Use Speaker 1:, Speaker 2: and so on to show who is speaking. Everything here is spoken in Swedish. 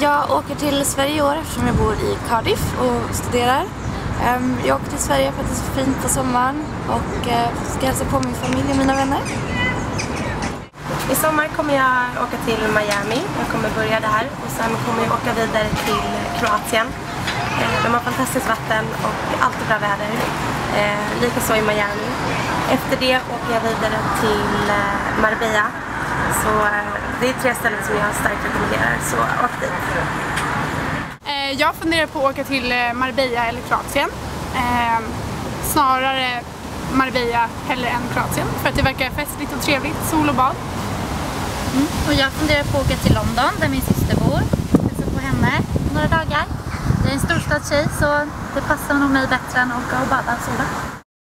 Speaker 1: Jag åker till Sverige i år eftersom jag bor i Cardiff och studerar. Ehm, jag åker till Sverige för att det är så fint på sommaren och eh, ska hälsa på min familj och mina vänner.
Speaker 2: I sommar kommer jag åka till Miami. Jag kommer börja där och sen kommer jag åka vidare till Kroatien. Eh, de har fantastiskt vatten och alltid bra väder. Eh, Likaså i Miami. Efter det åker jag vidare till Marbella. Så det är tre ställen som jag starkt rekommenderar, så åk dit.
Speaker 3: Jag funderar på att åka till Marbella eller Kroatien. Snarare Marbella hellre än Kroatien för att det verkar festligt och trevligt, sol och bad.
Speaker 4: Mm. Och jag funderar på att åka till London där min syster bor. Hälsa på henne några dagar. Jag är en storstadstjej så det passar nog mig bättre än att åka och bada och sola.